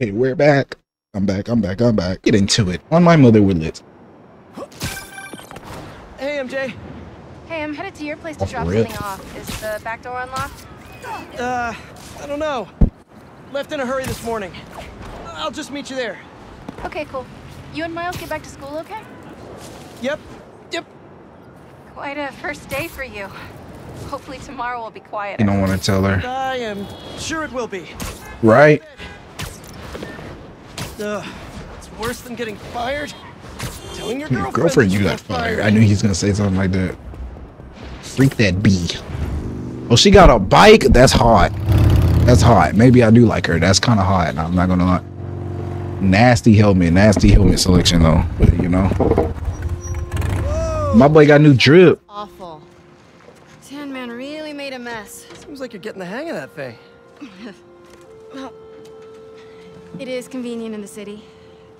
Hey, we're back. I'm back. I'm back. I'm back. Get into it. On my mother with lit. Hey, MJ. Hey, I'm headed to your place to Off drop rip. something off. Is the back door unlocked? Uh, I don't know. Left in a hurry this morning. I'll just meet you there. Okay, cool. You and Miles get back to school okay? Yep. Yep. Quite a first day for you. Hopefully tomorrow will be quieter. You don't want to tell her, I am sure it will be. right? Ugh, it's worse than getting fired. Telling your Your girlfriend, girlfriend, you got fired. I knew he was gonna say something like that. Freak that bee. Oh, she got a bike. That's hot. That's hot. Maybe I do like her. That's kind of hot. I'm not gonna lie. Nasty helmet. Nasty helmet selection though. But you know, my boy got new drip. Awful. Sandman really made a mess. Seems like you're getting the hang of that thing. Well, it is convenient in the city,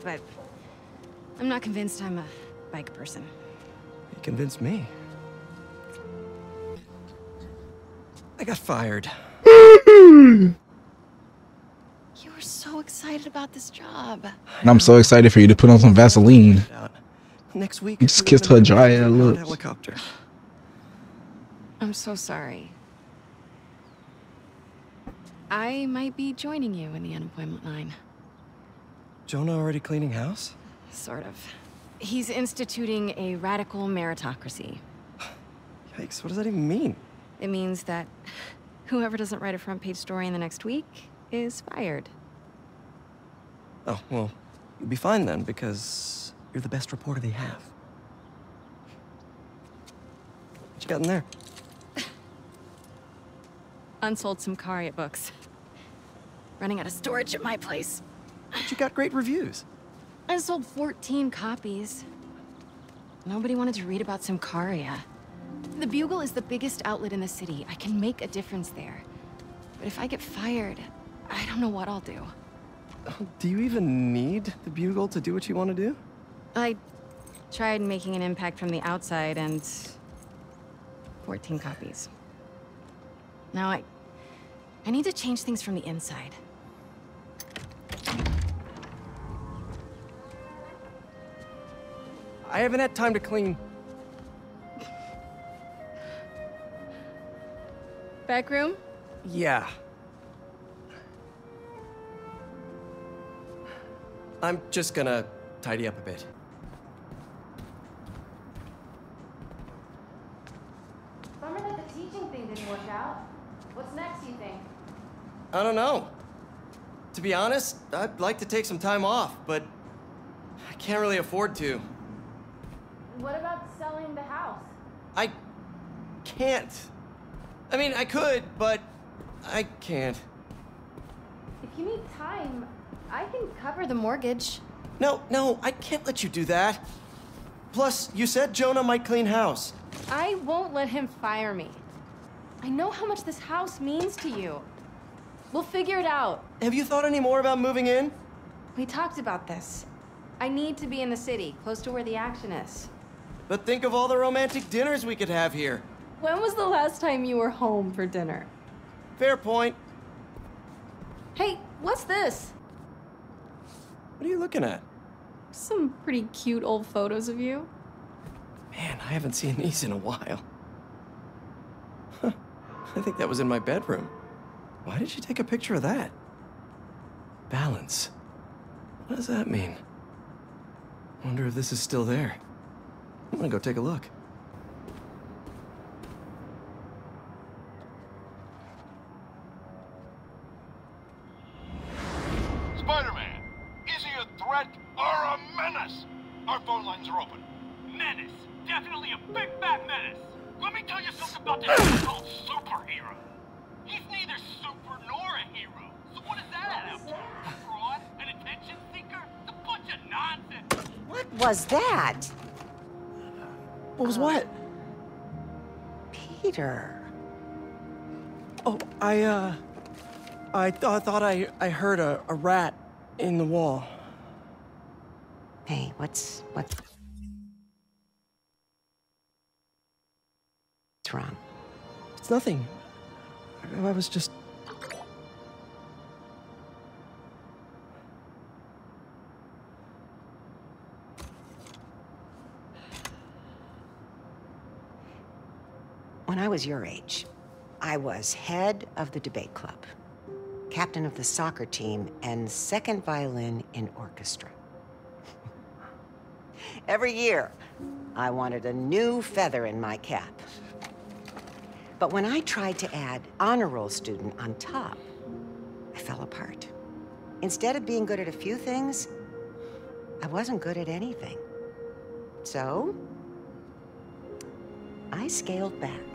but I'm not convinced I'm a bike person. You convinced me. I got fired. You were so excited about this job. And I'm so excited for you to put on some Vaseline. Next week, You just kissed her dry a ass pound lips. Helicopter. I'm so sorry. I might be joining you in the unemployment line. Jonah already cleaning house? Sort of. He's instituting a radical meritocracy. Yikes! What does that even mean? It means that whoever doesn't write a front page story in the next week is fired. Oh well, you'll be fine then because you're the best reporter they have. What you got in there? Unsold Symkaria books. Running out of storage at my place. But you got great reviews. I sold 14 copies. Nobody wanted to read about Symkaria. The Bugle is the biggest outlet in the city. I can make a difference there. But if I get fired, I don't know what I'll do. Do you even need the Bugle to do what you want to do? I tried making an impact from the outside and 14 copies. Now I I need to change things from the inside. I haven't had time to clean. Back room? Yeah. I'm just gonna tidy up a bit. Bummer that the teaching thing didn't work out. What's next, you think? I don't know. To be honest, I'd like to take some time off, but I can't really afford to. What about selling the house? I can't. I mean, I could, but I can't. If you need time, I can cover the mortgage. No, no, I can't let you do that. Plus, you said Jonah might clean house. I won't let him fire me. I know how much this house means to you. We'll figure it out. Have you thought any more about moving in? We talked about this. I need to be in the city, close to where the action is. But think of all the romantic dinners we could have here. When was the last time you were home for dinner? Fair point. Hey, what's this? What are you looking at? Some pretty cute old photos of you. Man, I haven't seen these in a while. Huh. I think that was in my bedroom. Why did she take a picture of that? Balance. What does that mean? Wonder if this is still there. I'm gonna go take a look. uh... I, th I thought I, I heard a, a rat in the wall. Hey, what's... what's... Wrong? It's nothing. I was just... When I was your age, I was head of the debate club, captain of the soccer team, and second violin in orchestra. Every year, I wanted a new feather in my cap. But when I tried to add honor roll student on top, I fell apart. Instead of being good at a few things, I wasn't good at anything. So, I scaled back.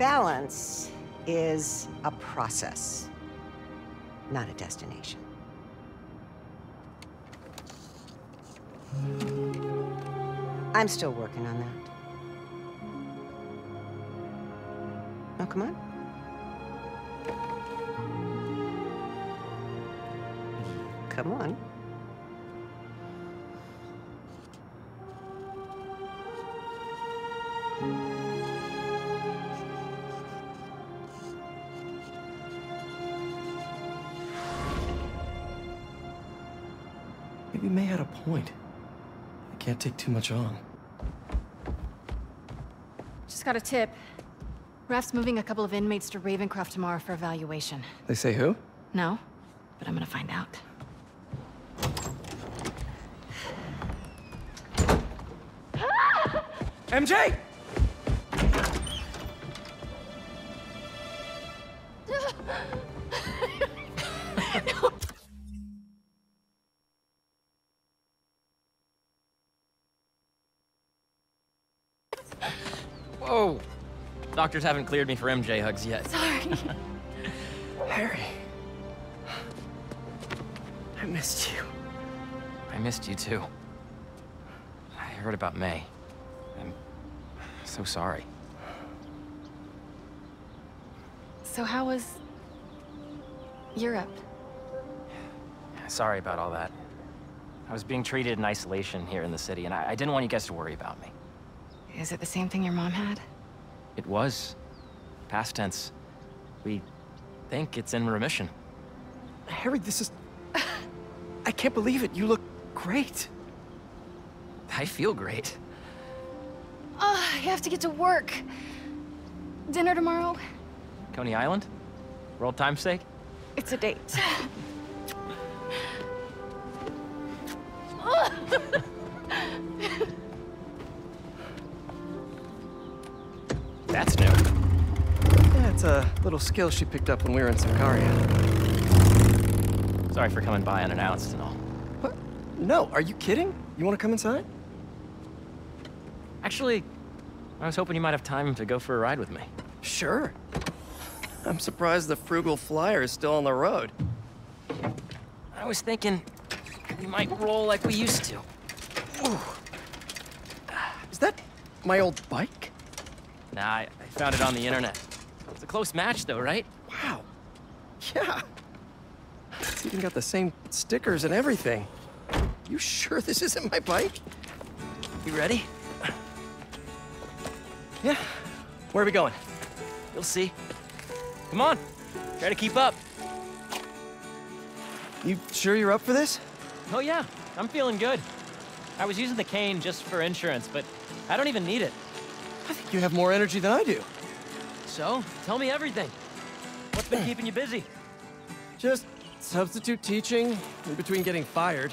Balance is a process, not a destination. I'm still working on that. Oh, come on. Come on. Can't take too much on. Just got a tip. Raft's moving a couple of inmates to Ravencroft tomorrow for evaluation. They say who? No, but I'm gonna find out. Ah! MJ! Ah! Doctors haven't cleared me for MJ hugs yet. Sorry. Harry. I missed you. I missed you too. I heard about May. I'm so sorry. so how was... Europe? Sorry about all that. I was being treated in isolation here in the city, and I, I didn't want you guys to worry about me. Is it the same thing your mom had? It was. Past tense. We think it's in remission. Harry, this is... I can't believe it. You look great. I feel great. Oh, I have to get to work. Dinner tomorrow? Coney Island? For old time's sake? It's a date. That's new. Yeah, it's a little skill she picked up when we were in Symkaria. Sorry for coming by unannounced and all. What? No, are you kidding? You want to come inside? Actually, I was hoping you might have time to go for a ride with me. Sure. I'm surprised the frugal flyer is still on the road. I was thinking we might roll like we used to. Is that my old bike? Nah, I, I found it on the internet. It's a close match though, right? Wow. Yeah. It's even got the same stickers and everything. You sure this isn't my bike? You ready? Yeah. Where are we going? You'll see. Come on, try to keep up. You sure you're up for this? Oh yeah, I'm feeling good. I was using the cane just for insurance, but I don't even need it. I think you have more energy than I do. So, tell me everything. What's been keeping you busy? Just substitute teaching in between getting fired.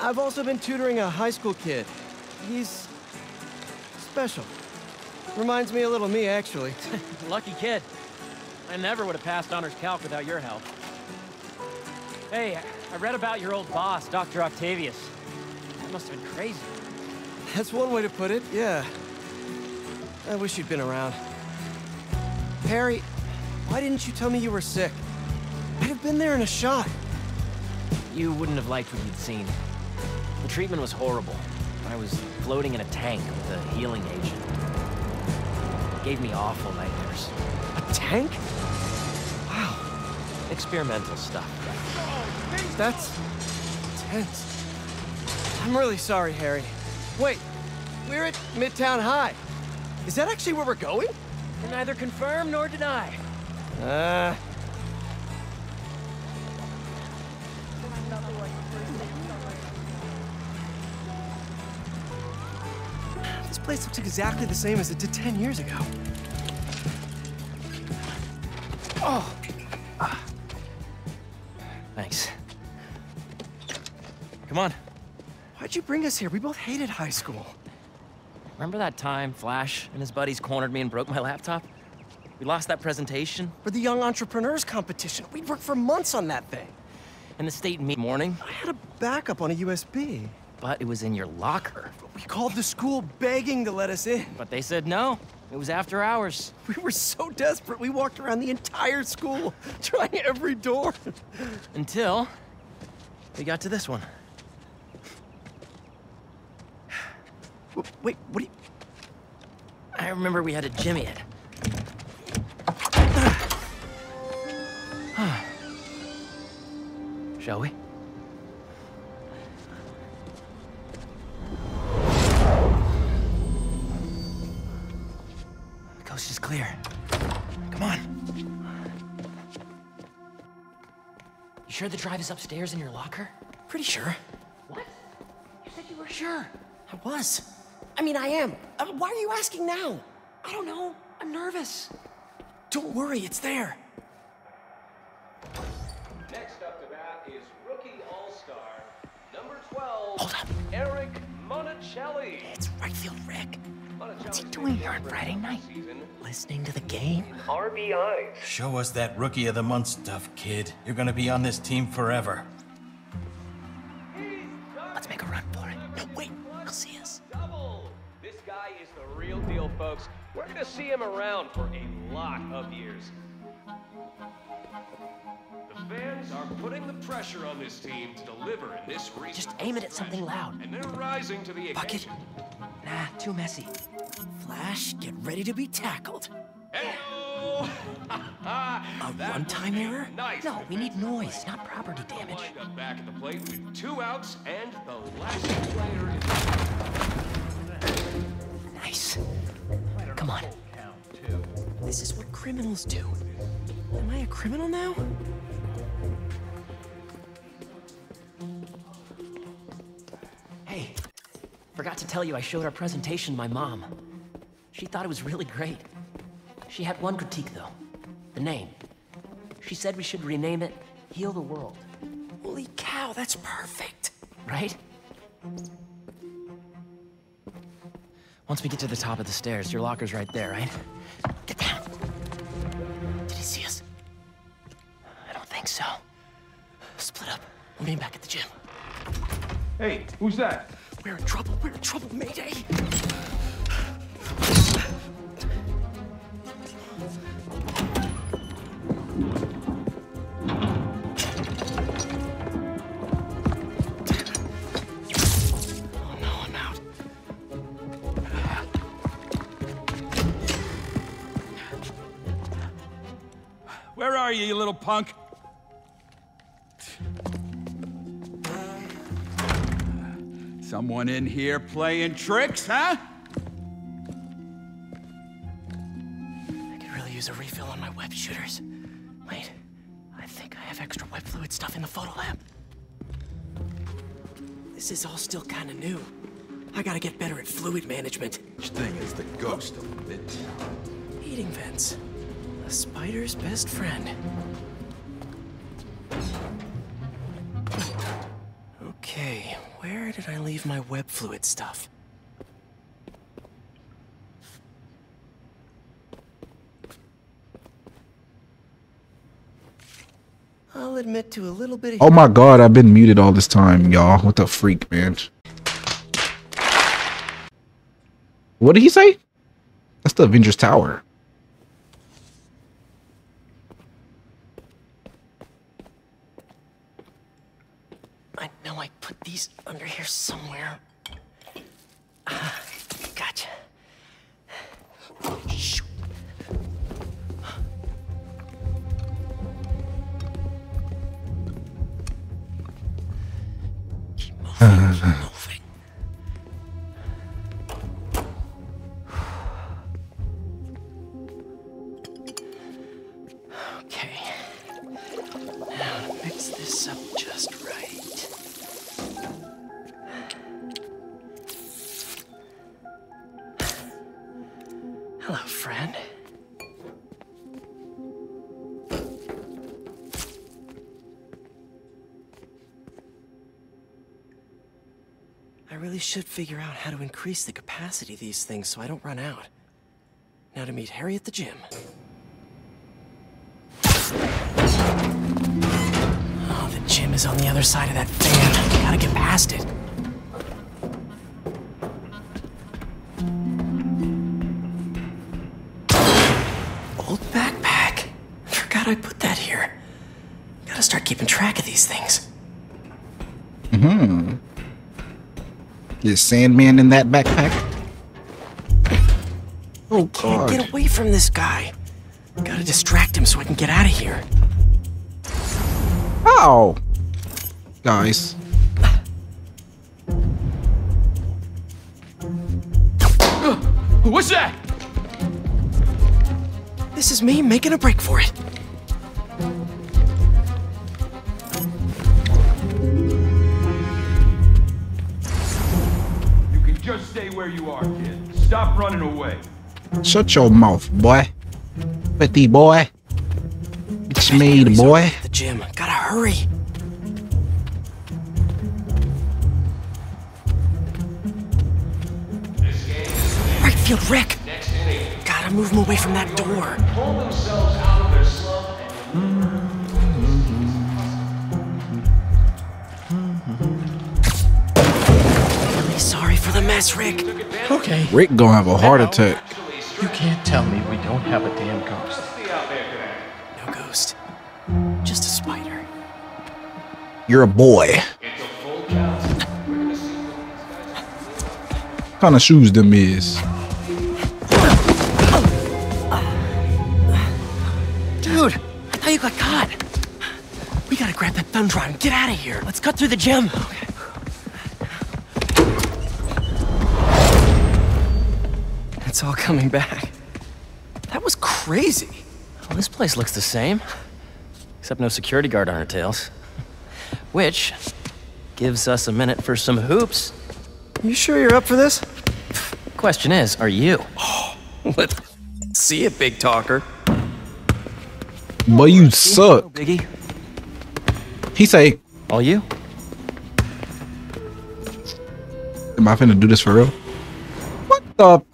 I've also been tutoring a high school kid. He's special. Reminds me a little of me, actually. Lucky kid. I never would have passed honors calc without your help. Hey, I read about your old boss, Dr. Octavius. That must have been crazy. That's one way to put it, yeah. I wish you'd been around. Harry, why didn't you tell me you were sick? I'd have been there in a shot. You wouldn't have liked what you'd seen. The treatment was horrible. I was floating in a tank with a healing agent. It gave me awful nightmares. A tank? Wow, Experimental stuff. that's intense. I'm really sorry, Harry. Wait, we're at Midtown High. Is that actually where we're going? Can neither confirm nor deny. Uh, This place looks exactly the same as it did 10 years ago. Oh, Thanks. Come on. why'd you bring us here? We both hated high school. Remember that time Flash and his buddies cornered me and broke my laptop? We lost that presentation, For the Young Entrepreneurs Competition. We'd worked for months on that thing. and the state meet morning, I had a backup on a USB. but it was in your locker. We called the school begging to let us in. But they said no. It was after hours. We were so desperate, we walked around the entire school, trying every door. Until we got to this one. Wait, what do you... I remember we had to jimmy it. Shall we? The coast is clear. Come on. You sure the drive is upstairs in your locker? Pretty sure. What? You said you were sure. I was. I mean, I am. Uh, why are you asking now? I don't know. I'm nervous. Don't worry, it's there. Next up to bat is rookie all-star, number 12, Hold up. Eric Monticelli. It's right field Rick. What's he doing here on Friday night? Listening to the game? RBI. Show us that Rookie of the Month stuff, kid. You're gonna be on this team forever. We're gonna see him around for a lot of years. The fans are putting the pressure on this team to deliver in this region. Just aim it at something loud. And they're rising to the Bucket, occasion. Nah, too messy. Flash, get ready to be tackled. Hello! A runtime error? Nice. No, we need noise, not property damage. Lined up back at the plate with two outs and the last player is Nice. Come on. This is what criminals do. Am I a criminal now? Hey, forgot to tell you I showed our presentation to my mom. She thought it was really great. She had one critique, though. The name. She said we should rename it Heal the World. Holy cow, that's perfect. Right? Once we get to the top of the stairs, your locker's right there, right? Get down. Did he see us? I don't think so. Split up. We'll meet back at the gym. Hey, who's that? We're in trouble. We're in trouble, Mayday. Little punk? Someone in here playing tricks, huh? I could really use a refill on my web shooters. Wait, I think I have extra web fluid stuff in the photo lab. This is all still kind of new. I gotta get better at fluid management. Each thing is the ghost of it. Heating vents. A spider's best friend. Okay, where did I leave my web fluid stuff? I'll admit to a little bit Oh my god, I've been muted all this time, y'all. What the freak, man? What did he say? That's the Avengers Tower. I know I put these under here somewhere. Ah, should figure out how to increase the capacity of these things so I don't run out. Now to meet Harry at the gym. Oh, the gym is on the other side of that fan. Gotta get past it. Old backpack. Forgot I put that here. Gotta start keeping track of these things. Hmm. Is Sandman in that backpack? Oh Can't god. get away from this guy. Gotta distract him so I can get out of here. Oh! Guys. What's that? This is me making a break for it. Where you are, kid. Stop running away. Shut your mouth, boy. Petty boy. It's me, the boy. The gym. Gotta hurry. Right field, Rick. Gotta move him away from that door. For the mess, Rick. Okay. Rick gonna have a heart attack. You can't tell me we don't have a damn ghost. No ghost. Just a spider. You're a boy. kind of shoes them is? Dude, I thought you got caught. We gotta grab that thumb drive and get out of here. Let's cut through the gym. Okay. It's all coming back. That was crazy. Well, this place looks the same. Except no security guard on our tails. Which gives us a minute for some hoops. You sure you're up for this? Question is, are you? Oh, let's see it, big talker. But you suck. Biggie. He say, All you? am I finna do this for real? What the?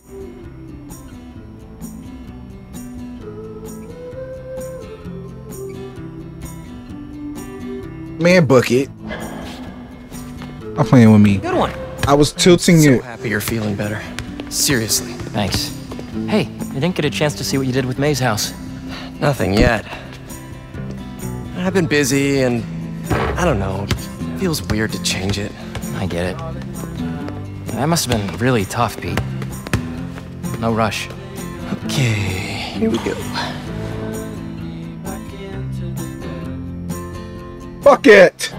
Man, bucket. I'm playing with me. Good one. I was tilting So it. happy you're feeling better. Seriously. Thanks. Hey, I didn't get a chance to see what you did with May's house. Nothing yet. I've been busy and I don't know. It feels weird to change it. I get it. That must have been really tough, Pete. No rush. Okay, here we go. Fuck it.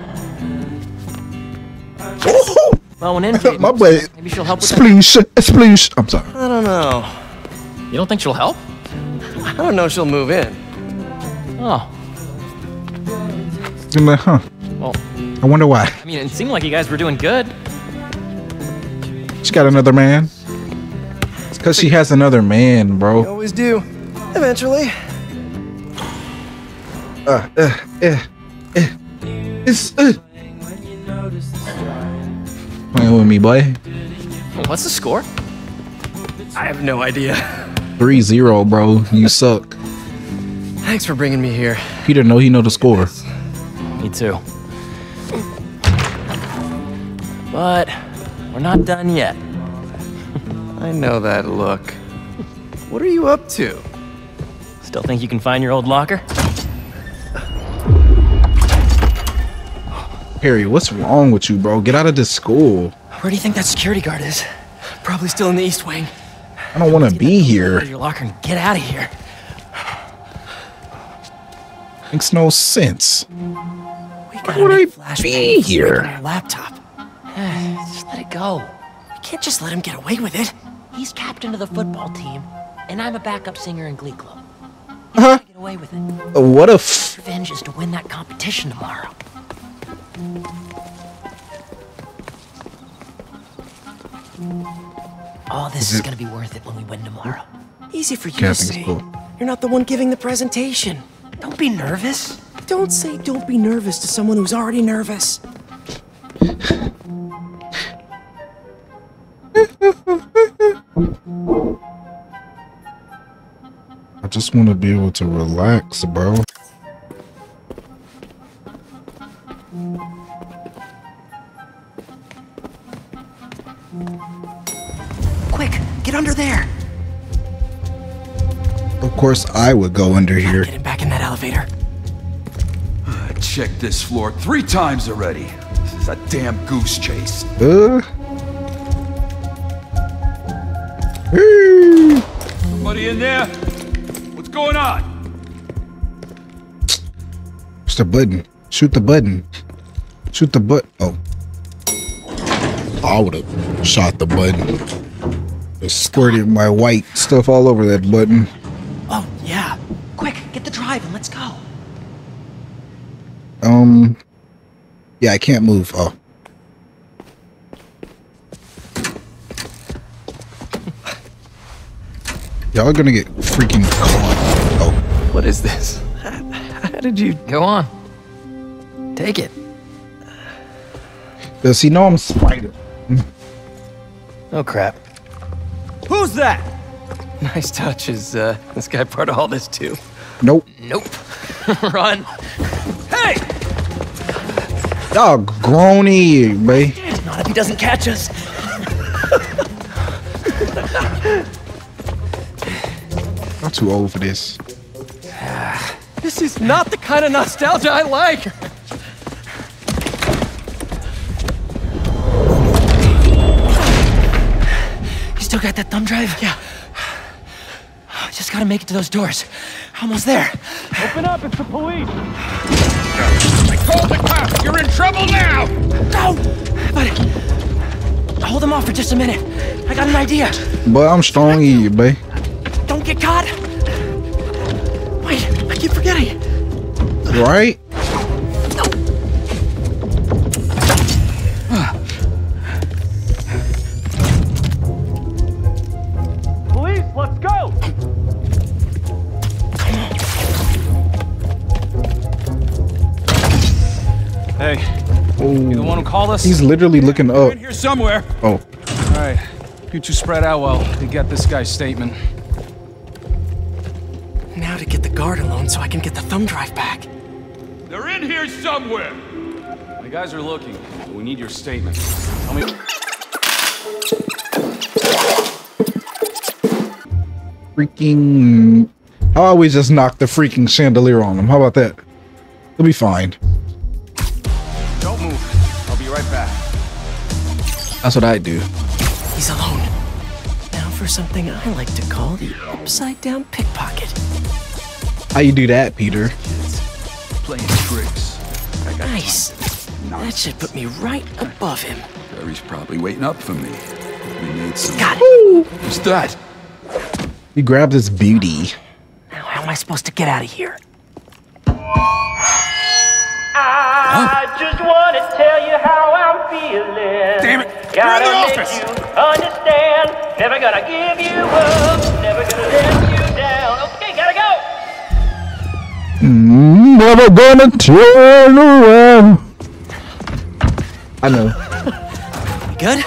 Oh, Well, when in, my boy. maybe she'll help with that. Sploosh, sploosh. I'm sorry. I don't know. You don't think she'll help? I don't know if she'll move in. Oh, I'm like, huh? well, I wonder why. I mean, it seemed like you guys were doing good. She got another man. It's because she has another man, We bro. always do. Eventually. Uh, uh, uh, uh. It's uh. Playing with me, boy. What's the score? I have no idea. 3-0, bro. You suck. Thanks for bringing me here. Peter know he know the score. Me too. But we're not done yet. I know that look. What are you up to? Still think you can find your old locker? Harry, what's wrong with you, bro? Get out of this school. Where do you think that security guard is? Probably still in the East Wing. I don't want to be here. your locker and get out of here. Makes no sense. We Why gotta would I make be here? laptop. Just let it go. We can't just let him get away with it. He's captain of the football team, and I'm a backup singer in Glee Club. Uh Huh? Get away with it. What if? Revenge is to win that competition tomorrow. All this is, it- gonna be worth it when we win tomorrow. Easy for you Okay, to say. cool. You're not the one giving the presentation. Don't be nervous. Don't say don't be nervous to someone who's already nervous. I just want to be able to relax, bro. Course, I would go under here. Get him back in that elevator. I checked this floor three times already. This is a damn goose chase. Uh. Hey. Somebody in there? What's going on? Push the button. Shoot the button. Shoot the butt. Oh. I would have shot the button. Just squirted my white stuff all over that button. Oh, yeah. Quick, get the drive and let's go. Um. Yeah, I can't move. Oh. Y'all are gonna get freaking caught. Oh. What is this? How did you Go on. Take it. Does he know I'm Spider? Oh crap. Who's that? Nice touch. Is uh, this guy part of all this too? Nope. Nope. Run. Hey! Y'all groany, babe. Not if he doesn't catch us. I'm too old for this. This is not the kind of nostalgia I like. You still got that thumb drive? Yeah. Just gotta make it to those doors. Almost there. Open up, it's the police. I called the cops. You're in trouble now. No! But hold them off for just a minute. I got an idea. But I'm strong in you, babe. Don't get caught. Wait, I keep forgetting. Right? You the one who called us? He's literally looking up. In here somewhere. Oh. All right, you two spread out while we get this guy's statement. Now to get the guard alone so I can get the thumb drive back. They're in here somewhere. The guys are looking. We need your statement. Tell me. Freaking. I always just knock the freaking chandelier on him. How about that? He'll be fine. That's what I do. He's alone. Now for something I like to call the upside down pickpocket. How you do that, Peter? Playing tricks. Nice. That should put me right above him. Barry's probably waiting up for me. We made some. Got it. What's that? He grabbed his beauty. Now, how am I supposed to get out of here? I just want to tell you how I'm feeling. Damn it! Gotta You're in the make office! you understand. Never gonna give you up. Never gonna let you down. Okay, gotta go. Mm, never gonna turn around. I know. Good?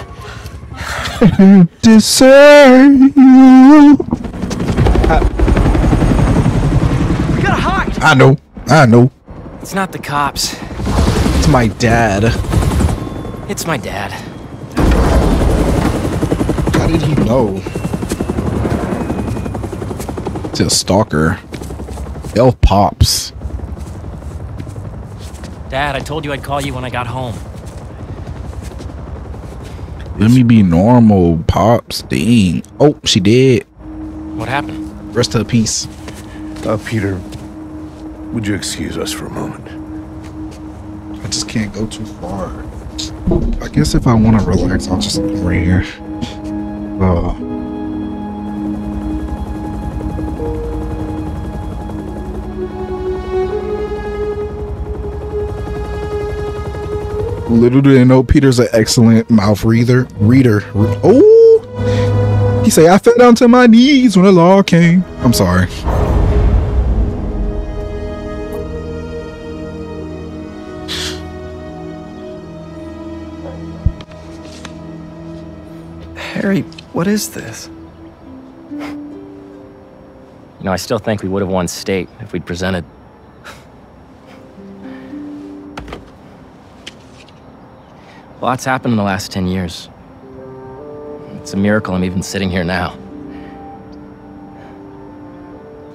to say you. We gotta hide. I know. I know. It's not the cops. It's my dad. It's my dad. How did he know? It's a stalker. Elf pops. Dad, I told you I'd call you when I got home. Let me be normal, pops. Dang. Oh, she did. What happened? Rest her peace. Uh, Peter, would you excuse us for a moment? I just can't go too far. I guess if I want to relax, I'll just go right here. Uh, Little do they know Peter's an excellent mouth reader. Reader. Oh, He say, I fell down to my knees when the law came. I'm sorry. Harry, what is this? You know, I still think we would have won state if we'd presented. Lots happened in the last 10 years. It's a miracle I'm even sitting here now.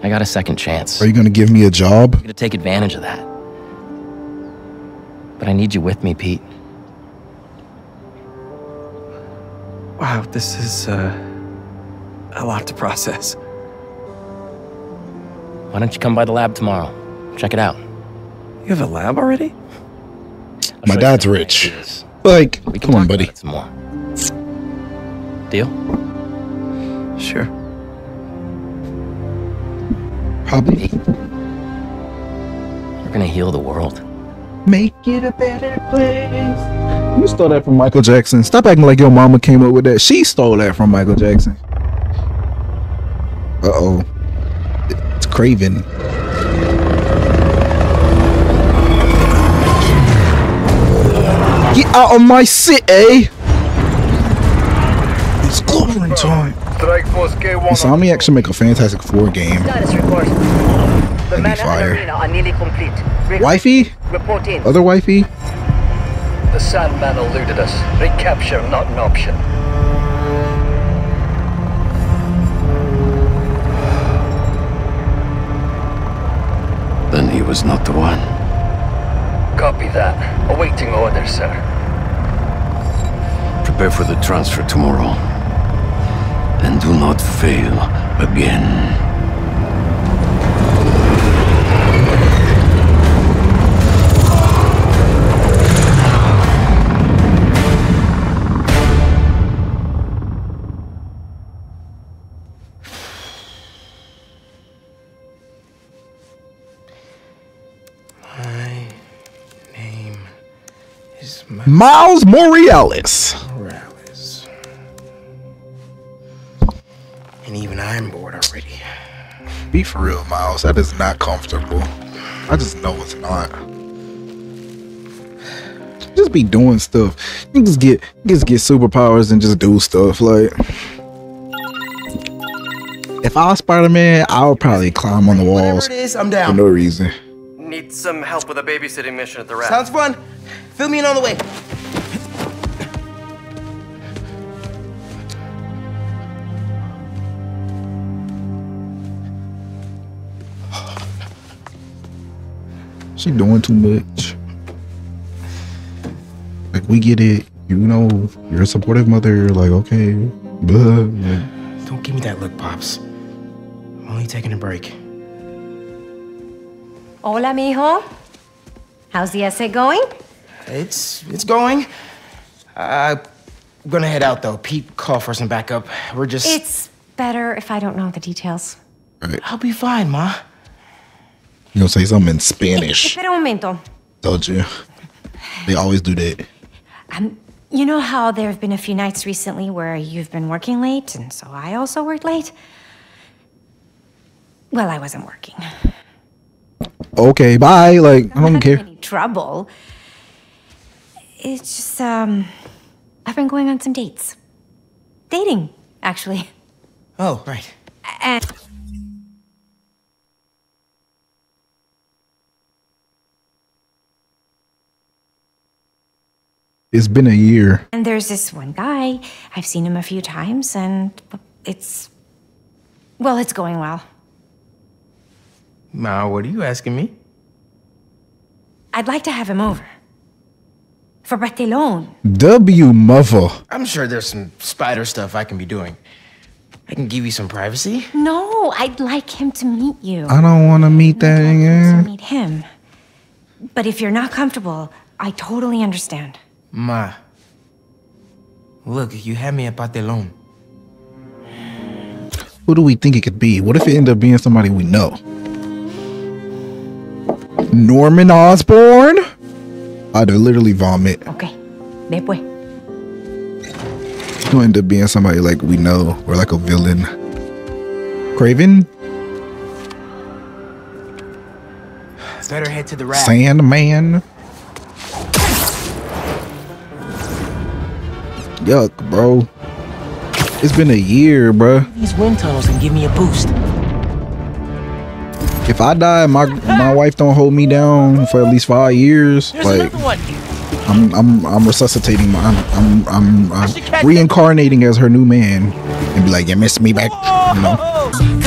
I got a second chance. Are you gonna give me a job? I'm gonna take advantage of that. But I need you with me, Pete. Wow, this is, uh, a lot to process. Why don't you come by the lab tomorrow? Check it out. You have a lab already? My dad's rich. Like, come on, buddy. Some more. Deal? Sure. Probably. We're gonna heal the world. Make it a better place. You stole that from Michael Jackson. Stop acting like your mama came up with that. She stole that from Michael Jackson. Uh oh. It's Kraven. Get out of my city! It's clobbering time. Strike Force K1 Insomniac should make a Fantastic Four game. Status report. The That'd be Manhattan fire. Arena are nearly complete. Re- Wifey? Report in. Other wifey? The Sandman eluded us. Recapture not an option. Then he was not the one. Copy that. Awaiting orders, sir. Prepare for the transfer tomorrow. And do not fail again. Miles Morales. Morales. And even I'm bored already. Be for real, Miles. That is not comfortable. I just know it's not. Just be doing stuff. You just get just get superpowers and just do stuff. Like if I was Spider-Man, I would probably climb on the walls it is, I'm down. for no reason. Need some help with a babysitting mission at the Raft. Sounds fun. Fill me in on the way. She doing too much. Like we get it. You know, you're a supportive mother. You're like okay, but like, Don't give me that look, Pops. I'm only taking a break. Hola, mijo. How's the essay going? It's it's going. Uh, I'm gonna head out though. Pete call for some backup. We're just. It's better if I don't know the details. I'll be fine, ma. you gonna say something in Spanish? Espera un momento. Told you. They always do that. Um, you know how there have been a few nights recently where you've been working late, and so I also worked late? Well, I wasn't working. Okay, bye. Like I don't care. Any trouble. It's just, um, I've been going on some dates. Dating, actually. Oh, right. And It's been a year. And there's this one guy. I've seen him a few times, and it's. Well, it's going well. Ma, what are you asking me? I'd like to have him over. For pastelón. W mother. I'm sure there's some spider stuff I can be doing. I can give you some privacy. No, I'd like him to meet you. I don't want to meet that To again. meet him. But if you're not comfortable, I totally understand. Ma. Look, you had me at pastelón. Who do we think it could be? What if it ended up being somebody we know? Norman Osborn? I'd literally vomit. Okay, después. It's going to end up being somebody like we know or like a villain. Kraven? Better head to the Raft. Sandman? Yuck, bro. It's been a year, bro. These wind tunnels and give me a boost. If I die, my my wife don't hold me down for at least five years. There's like. I'm I'm I'm resuscitating my I'm I'm I'm, I'm reincarnating as her new man and be like, you miss me back, you know.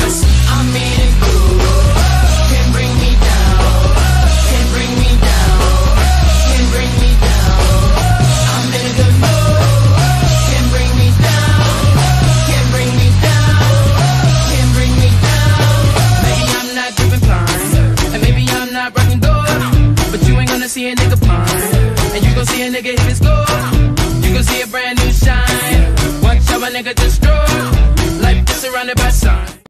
Surrounded by.